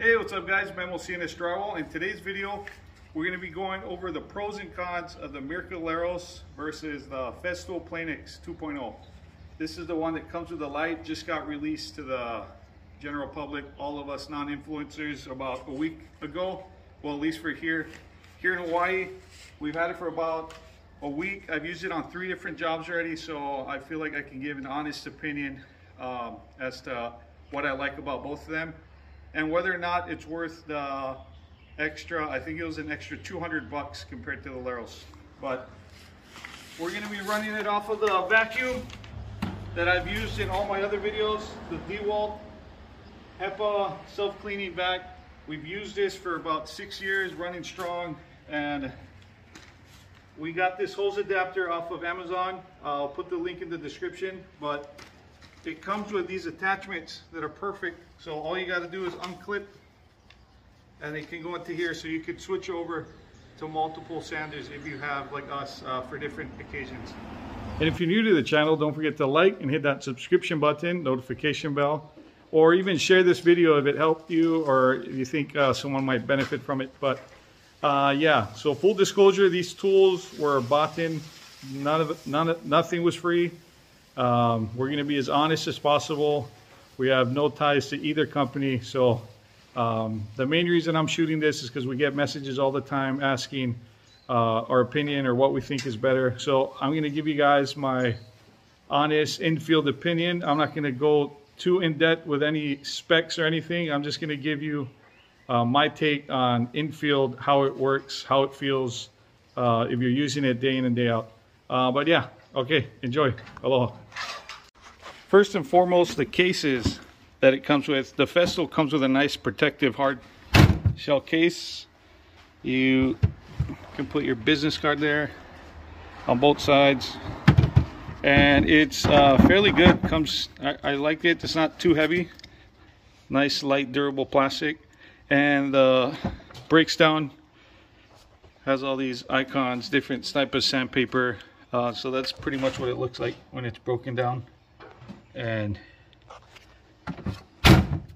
Hey, what's up guys? Memo C&S Drywall. In today's video, we're going to be going over the pros and cons of the Mirka Leros versus the Festool Planex 2.0. This is the one that comes with the light, just got released to the general public, all of us non-influencers about a week ago. Well, at least for here. Here in Hawaii, we've had it for about a week. I've used it on three different jobs already, so I feel like I can give an honest opinion um, as to what I like about both of them and whether or not it's worth the extra, I think it was an extra 200 bucks compared to the Leros. But we're gonna be running it off of the vacuum that I've used in all my other videos, the DeWalt HEPA self-cleaning vac. We've used this for about six years, running strong, and we got this hose adapter off of Amazon. I'll put the link in the description, but it comes with these attachments that are perfect. So all you got to do is unclip and it can go into here. So you could switch over to multiple sanders if you have like us uh, for different occasions. And if you're new to the channel, don't forget to like and hit that subscription button, notification bell, or even share this video if it helped you or if you think uh, someone might benefit from it. But uh, yeah, so full disclosure, these tools were bought in, none of, none of, nothing was free. Um, we're going to be as honest as possible. We have no ties to either company. So um, the main reason I'm shooting this is because we get messages all the time asking uh, our opinion or what we think is better. So I'm going to give you guys my honest infield opinion. I'm not going to go too in depth with any specs or anything. I'm just going to give you uh, my take on infield, how it works, how it feels uh, if you're using it day in and day out. Uh, but yeah, okay, enjoy. Aloha. First and foremost, the cases that it comes with. The Festool comes with a nice protective hard shell case. You can put your business card there on both sides. And it's uh, fairly good. Comes, I, I like it. It's not too heavy. Nice, light, durable plastic. And uh, breaks down. Has all these icons, different type of sandpaper. Uh, so that's pretty much what it looks like when it's broken down and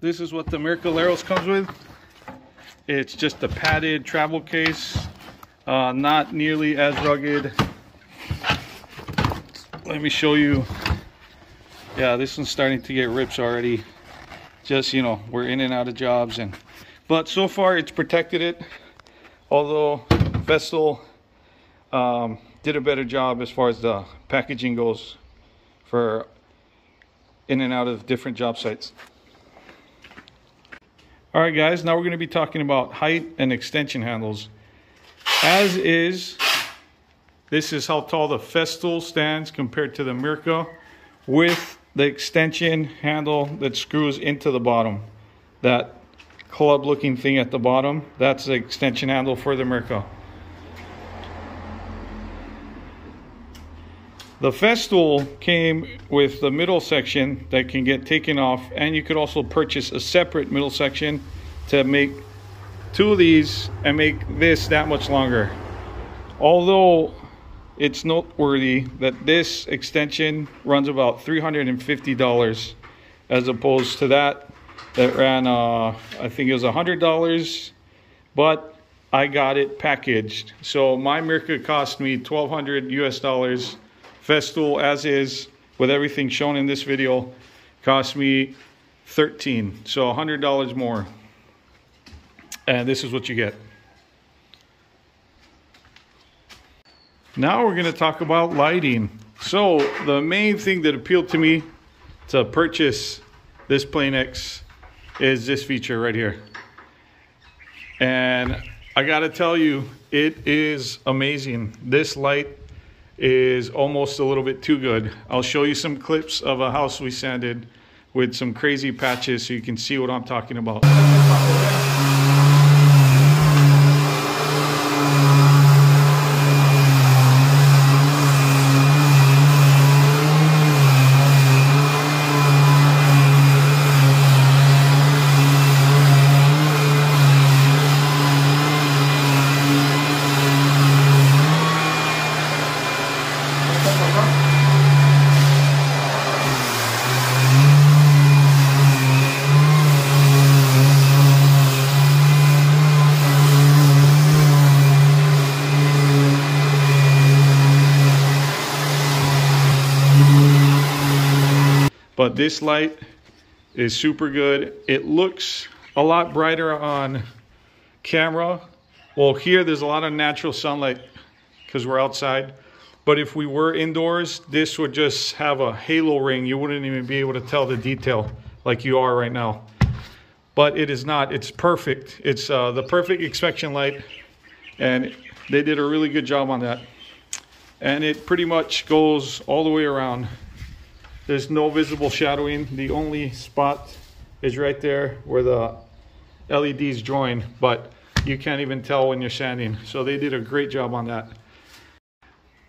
this is what the Miracle Mirka Leros comes with. It's just a padded travel case, uh, not nearly as rugged. Let me show you. Yeah, this one's starting to get rips already. Just, you know, we're in and out of jobs. and But so far it's protected it. Although Festool um, did a better job as far as the packaging goes for in and out of different job sites. All right, guys, now we're going to be talking about height and extension handles. As is, this is how tall the Festool stands compared to the Mirka with the extension handle that screws into the bottom. That club looking thing at the bottom, that's the extension handle for the Mirka. The Festool came with the middle section that can get taken off and you could also purchase a separate middle section to make two of these and make this that much longer. Although it's noteworthy that this extension runs about $350 as opposed to that that ran uh, I think it was $100 but I got it packaged so my Mirka cost me 1200 US dollars Festool as is with everything shown in this video cost me 13 so $100 more. And this is what you get. Now we're going to talk about lighting. So the main thing that appealed to me to purchase this Planex is this feature right here. And I gotta tell you it is amazing. This light is almost a little bit too good. I'll show you some clips of a house we sanded with some crazy patches so you can see what I'm talking about. But this light is super good. It looks a lot brighter on camera. Well, here there's a lot of natural sunlight because we're outside. But if we were indoors, this would just have a halo ring. You wouldn't even be able to tell the detail like you are right now. But it is not, it's perfect. It's uh, the perfect inspection light and they did a really good job on that. And it pretty much goes all the way around. There's no visible shadowing. The only spot is right there where the LEDs join, but you can't even tell when you're sanding. So they did a great job on that.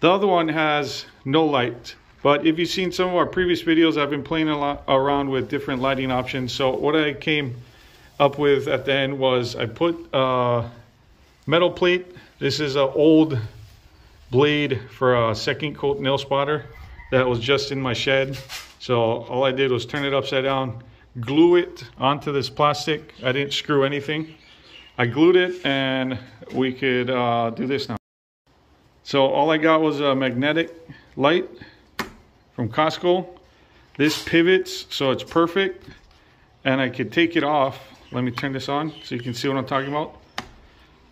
The other one has no light. But if you've seen some of our previous videos, I've been playing a lot around with different lighting options. So what I came up with at the end was I put a metal plate. This is an old blade for a second coat nail spotter that was just in my shed. So all I did was turn it upside down, glue it onto this plastic. I didn't screw anything. I glued it and we could uh, do this now. So all I got was a magnetic light from Costco. This pivots so it's perfect and I could take it off. Let me turn this on so you can see what I'm talking about.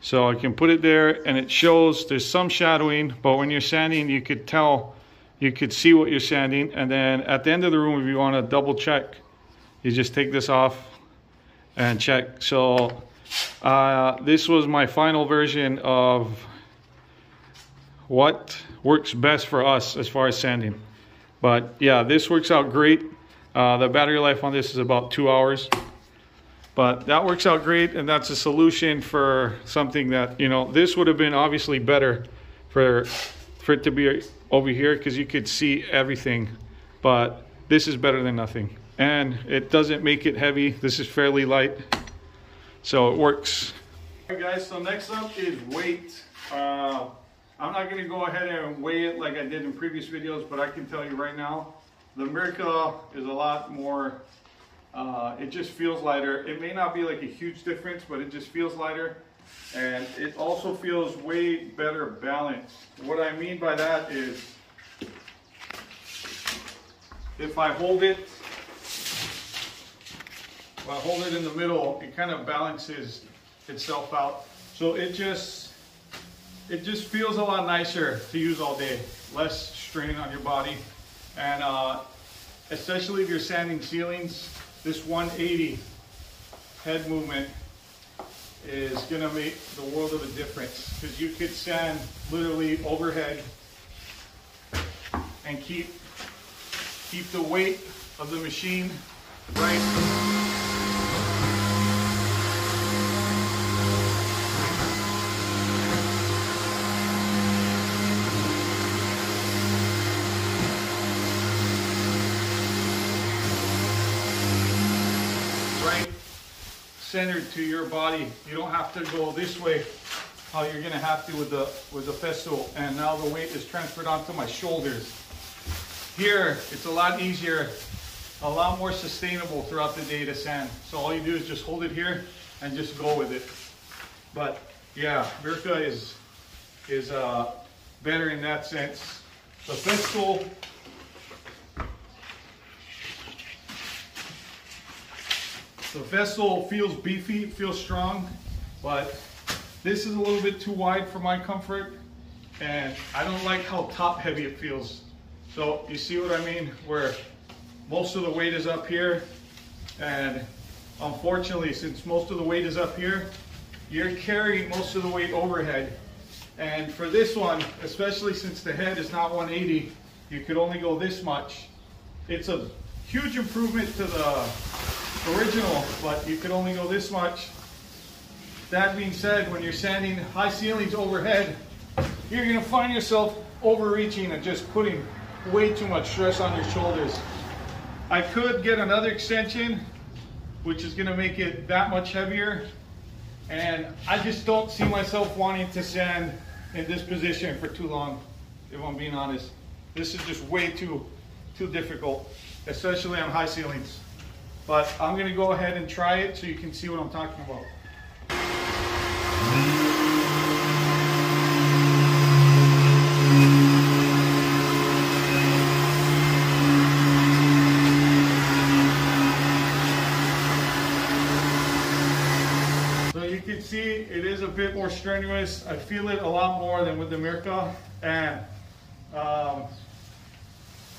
So I can put it there and it shows there's some shadowing, but when you're sanding, you could tell, you could see what you're sanding. And then at the end of the room, if you want to double check, you just take this off and check. So uh, this was my final version of what works best for us as far as sanding. But yeah, this works out great. Uh, the battery life on this is about two hours. But that works out great and that's a solution for something that, you know, this would have been obviously better for, for it to be over here because you could see everything. But this is better than nothing. And it doesn't make it heavy. This is fairly light. So it works. All right guys, so next up is weight. Uh, I'm not gonna go ahead and weigh it like I did in previous videos, but I can tell you right now, the Mirka is a lot more, uh, it just feels lighter. It may not be like a huge difference, but it just feels lighter. And it also feels way better balanced. What I mean by that is, if I hold it, if I hold it in the middle, it kind of balances itself out. So it just, it just feels a lot nicer to use all day. Less strain on your body. And uh, especially if you're sanding ceilings, this 180 head movement is gonna make the world of a difference because you could sand literally overhead and keep keep the weight of the machine right centered to your body. You don't have to go this way how you're gonna have to with the with the Festool. And now the weight is transferred onto my shoulders. Here, it's a lot easier, a lot more sustainable throughout the day to sand. So all you do is just hold it here and just go with it. But yeah, Mirka is is uh, better in that sense. The Festool The Festool feels beefy, feels strong, but this is a little bit too wide for my comfort and I don't like how top heavy it feels. So you see what I mean? Where most of the weight is up here and unfortunately since most of the weight is up here, you're carrying most of the weight overhead. And for this one, especially since the head is not 180, you could only go this much. It's a huge improvement to the original, but you could only go this much. That being said, when you're sanding high ceilings overhead, you're gonna find yourself overreaching and just putting way too much stress on your shoulders. I could get another extension, which is gonna make it that much heavier. And I just don't see myself wanting to sand in this position for too long, if I'm being honest. This is just way too, too difficult, especially on high ceilings. But I'm gonna go ahead and try it so you can see what I'm talking about. you can see it is a bit more strenuous. I feel it a lot more than with the Mirka. And um,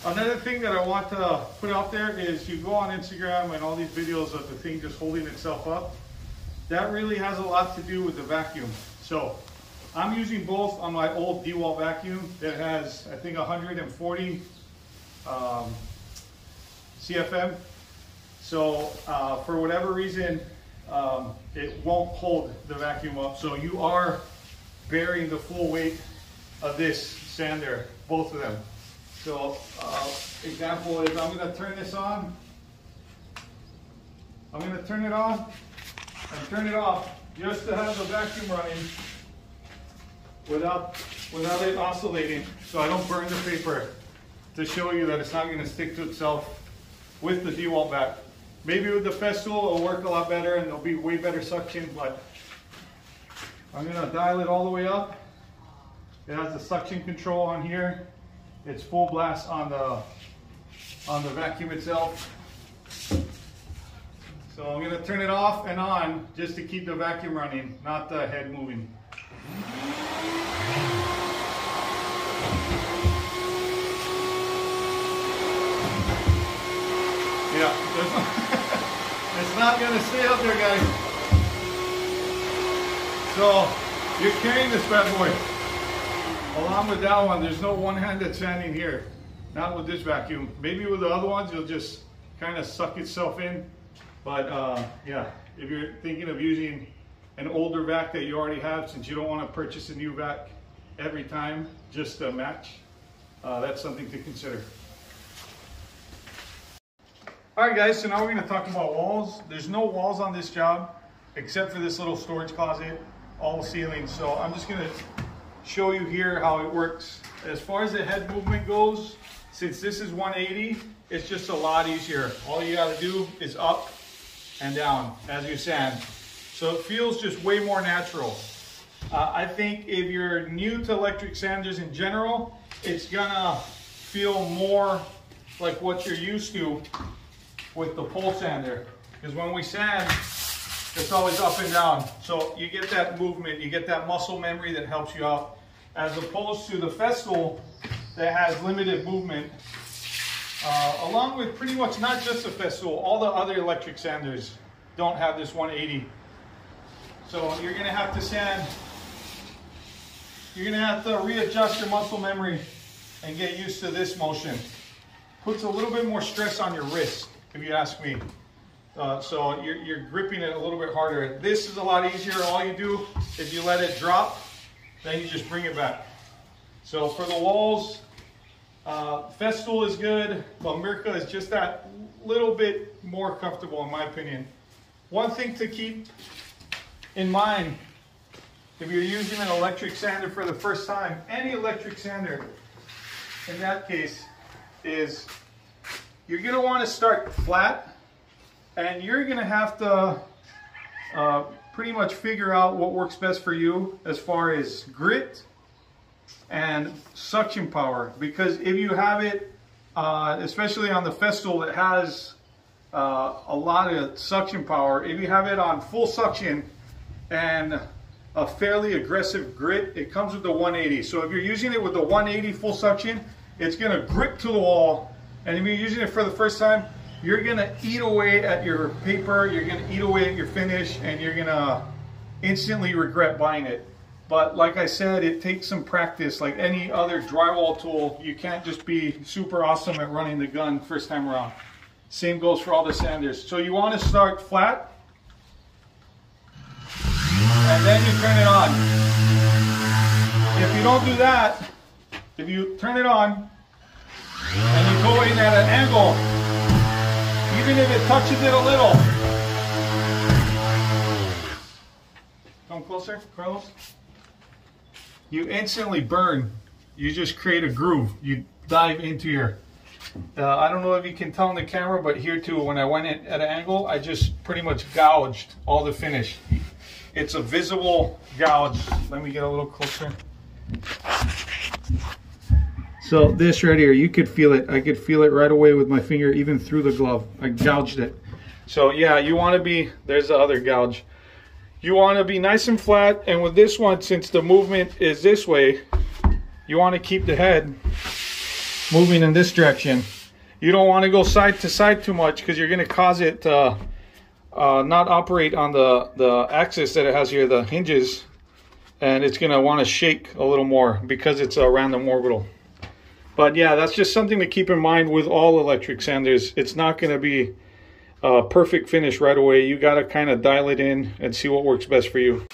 another thing that I want to put out there is you go on Instagram and all these videos of the thing just holding itself up. That really has a lot to do with the vacuum. So I'm using both on my old DeWalt vacuum that has, I think, 140 um, CFM. So uh, for whatever reason, um, it won't hold the vacuum up. So you are bearing the full weight of this sander, both of them. So uh, example is I'm gonna turn this on. I'm gonna turn it on and turn it off just to have the vacuum running without, without it oscillating so I don't burn the paper to show you that it's not gonna stick to itself with the DeWalt back. Maybe with the Festool it'll work a lot better and there'll be way better suction, but I'm gonna dial it all the way up. It has the suction control on here. It's full blast on the on the vacuum itself. So I'm gonna turn it off and on just to keep the vacuum running, not the head moving. Yeah, it's not gonna stay up there, guys. So you're carrying this bad boy. Along with that one, there's no one-handed sanding here. Not with this vacuum. Maybe with the other ones, you'll just kind of suck itself in. But uh, yeah, if you're thinking of using an older vac that you already have, since you don't want to purchase a new vac every time just to match, uh, that's something to consider. All right, guys, so now we're gonna talk about walls. There's no walls on this job except for this little storage closet, all ceilings. So I'm just gonna show you here how it works. As far as the head movement goes, since this is 180, it's just a lot easier. All you gotta do is up and down as you sand. So it feels just way more natural. Uh, I think if you're new to electric sanders in general, it's gonna feel more like what you're used to with the pole sander. Because when we sand, it's always up and down. So you get that movement, you get that muscle memory that helps you out. As opposed to the Festool that has limited movement, uh, along with pretty much not just the Festool, all the other electric sanders don't have this 180. So you're gonna have to sand, you're gonna have to readjust your muscle memory and get used to this motion. Puts a little bit more stress on your wrist if you ask me. Uh, so you're, you're, gripping it a little bit harder. This is a lot easier. All you do is you let it drop, then you just bring it back. So for the walls, uh, Festool is good, but Mirka is just that little bit more comfortable in my opinion. One thing to keep in mind, if you're using an electric sander for the first time, any electric sander in that case is you're going to want to start flat and you're to have to uh, pretty much figure out what works best for you as far as grit and suction power. Because if you have it uh, especially on the Festool that has uh, a lot of suction power. If you have it on full suction and a fairly aggressive grit it comes with the 180 so if you're using it with the 180 full suction it's to grip to the wall. And if you're using it for the first time, you're gonna eat away at your paper, you're gonna eat away at your finish, and you're gonna instantly regret buying it. But like I said, it takes some practice. Like any other drywall tool, you can't just be super awesome at running the gun first time around. Same goes for all the sanders. So you wanna start flat, and then you turn it on. If you don't do that, if you turn it on, and you go in at an angle, even if it touches it a little. Come closer, Carlos. You instantly burn. You just create a groove. You dive into your, uh, I don't know if you can tell on the camera, but here too, when I went in at an angle, I just pretty much gouged all the finish. It's a visible gouge. Let me get a little closer. So this right here, you could feel it. I could feel it right away with my finger, even through the glove. I gouged it. So yeah, you want to be, there's the other gouge. you want to be nice and flat. And with this one, since the movement is this way, you want to keep the head moving in this direction. You don't want to go side to side too much because you're going to cause it to uh, not operate on the, the axis that it has here, the hinges. And it's going to want to shake a little more because it's a random orbital. But yeah, that's just something to keep in mind with all electric sanders. It's not going to be a perfect finish right away. You got to kind of dial it in and see what works best for you.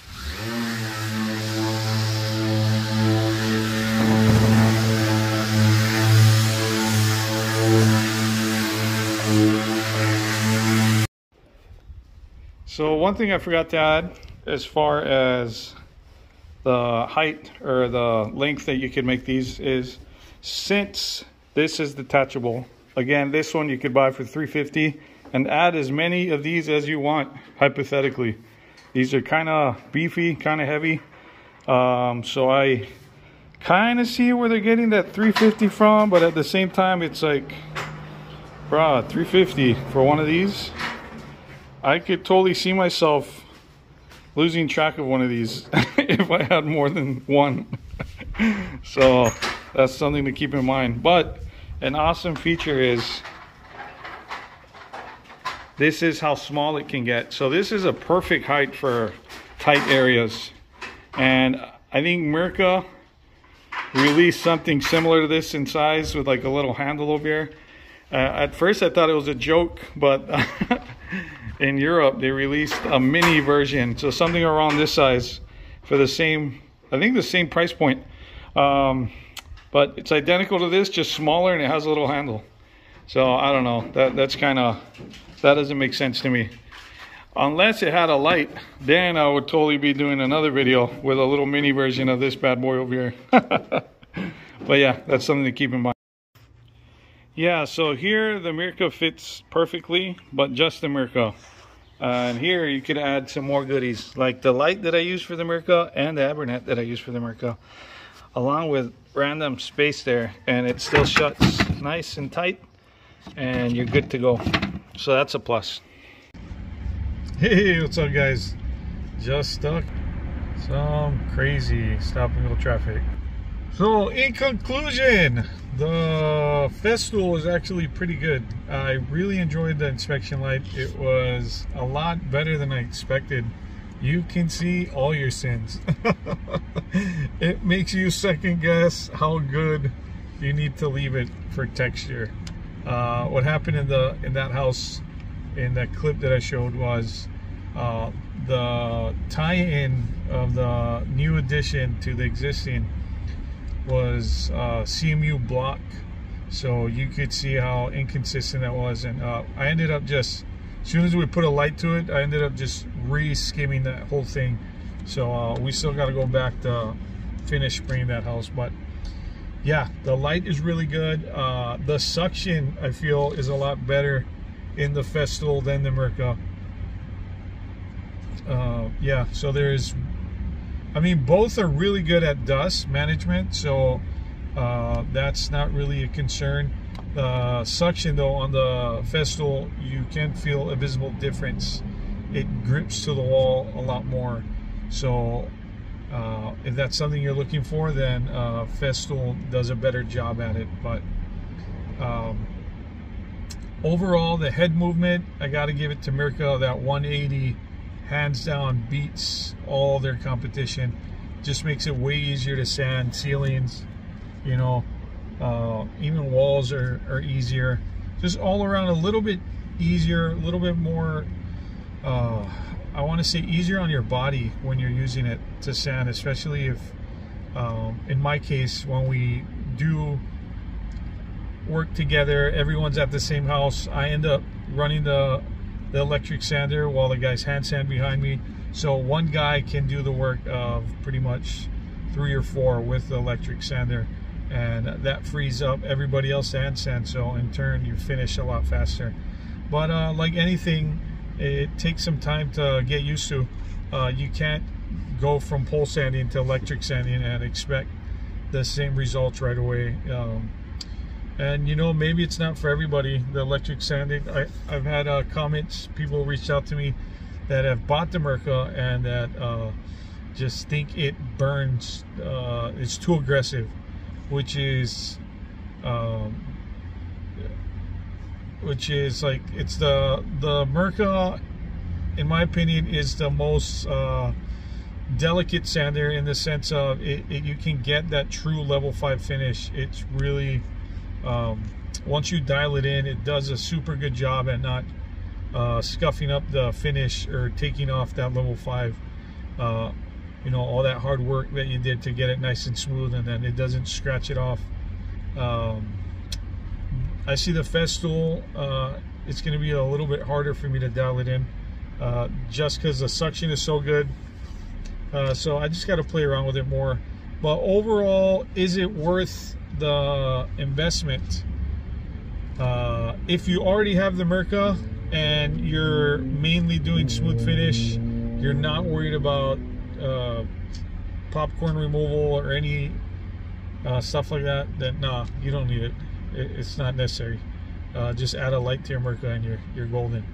So one thing I forgot to add as far as the height or the length that you can make these is since this is detachable, again, this one you could buy for 350 and add as many of these as you want, hypothetically. These are kind of beefy, kind of heavy. Um, so I kind of see where they're getting that 350 from, but at the same time, it's like, bruh, 350 for one of these. I could totally see myself losing track of one of these if I had more than one. so that's something to keep in mind. But an awesome feature is this is how small it can get. So this is a perfect height for tight areas. And I think Mirka released something similar to this in size with like a little handle over here. Uh, at first I thought it was a joke, but in Europe, they released a mini version. So something around this size for the same, I think the same price point. Um, but it's identical to this, just smaller and it has a little handle. So I don't know, that that's kind of, that doesn't make sense to me. Unless it had a light, then I would totally be doing another video with a little mini version of this bad boy over here. but yeah, that's something to keep in mind. Yeah, so here the Mirka fits perfectly, but just the Mirka. And here you could add some more goodies, like the light that I use for the Mirka and the Abranet that I use for the Mirka, along with random space there, and it still shuts nice and tight, and you're good to go. So that's a plus. Hey, what's up guys? Just stuck some crazy stop and go traffic. So in conclusion, the Festool was actually pretty good. I really enjoyed the inspection light. It was a lot better than I expected. You can see all your sins. it makes you second guess how good you need to leave it for texture. Uh, what happened in the in that house in that clip that I showed was uh, the tie-in of the new addition to the existing was uh, CMU block so you could see how inconsistent that was and uh, I ended up just as soon as we put a light to it I ended up just re-skimming that whole thing. So uh, we still got to go back to finish spraying that house but yeah the light is really good. Uh, the suction I feel is a lot better in the Festool than the Mirka uh, yeah so there's I mean, both are really good at dust management, so uh, that's not really a concern. The suction, though, on the Festool, you can feel a visible difference. It grips to the wall a lot more. So, uh, if that's something you're looking for, then uh, Festool does a better job at it. But um, overall, the head movement, I got to give it to Mirka, that 180 hands down beats all their competition. Just makes it way easier to sand ceilings, you know, uh, even walls are, are easier. Just all around a little bit easier, a little bit more, uh, I want to say easier on your body when you're using it to sand, especially if, um, in my case, when we do work together, everyone's at the same house, I end up running the the electric sander while the guys hand sand behind me. So one guy can do the work of pretty much three or four with the electric sander and that frees up everybody else to hand sand so in turn you finish a lot faster. But uh, like anything it takes some time to get used to. Uh, you can't go from pole sanding to electric sanding and expect the same results right away um, and you know maybe it's not for everybody the electric sanding. I, I've had uh, comments people reached out to me that have bought the Mirka and that uh, just think it burns, uh, it's too aggressive, which is, um, which is like it's the the Mirka, in my opinion, is the most uh, delicate sander in the sense of it, it, you can get that true level five finish. It's really um, once you dial it in, it does a super good job at not uh, scuffing up the finish or taking off that level five. Uh, you know all that hard work that you did to get it nice and smooth, and then it doesn't scratch it off. Um, I see the Festool. Uh, it's going to be a little bit harder for me to dial it in, uh, just because the suction is so good. Uh, so I just got to play around with it more. But overall, is it worth the investment? Uh, if you already have the Mirka and you're mainly doing smooth finish, you're not worried about uh, popcorn removal or any uh, stuff like that, then nah, you don't need it. it it's not necessary. Uh, just add a light to your Mirka and you're, you're golden.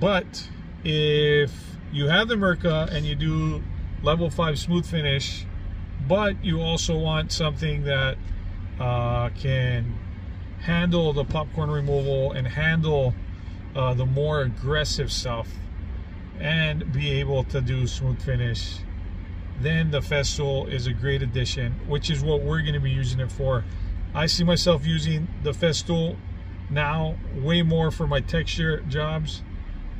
But if you have the Mirka and you do level 5 smooth finish, but you also want something that uh, can handle the popcorn removal and handle uh, the more aggressive stuff and be able to do smooth finish. Then the Festool is a great addition which is what we're going to be using it for. I see myself using the Festool now way more for my texture jobs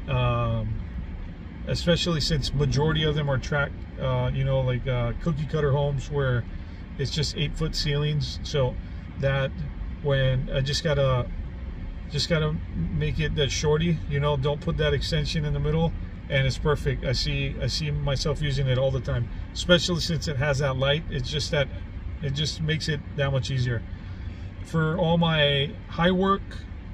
um, especially since majority of them are track uh, you know like uh, cookie cutter homes where it's just eight foot ceilings. So that when I just gotta just gotta make it that shorty you know don't put that extension in the middle and it's perfect. I see I see myself using it all the time especially since it has that light. It's just that it just makes it that much easier. For all my high work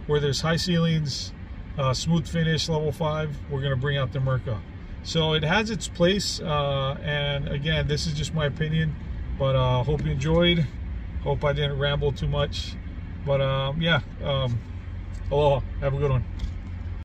where there's high ceilings uh, smooth finish level 5 we're gonna bring out the Mirka so it has its place uh, and again this is just my opinion but uh, hope you enjoyed. Hope I didn't ramble too much but um, yeah um, aloha. Have a good one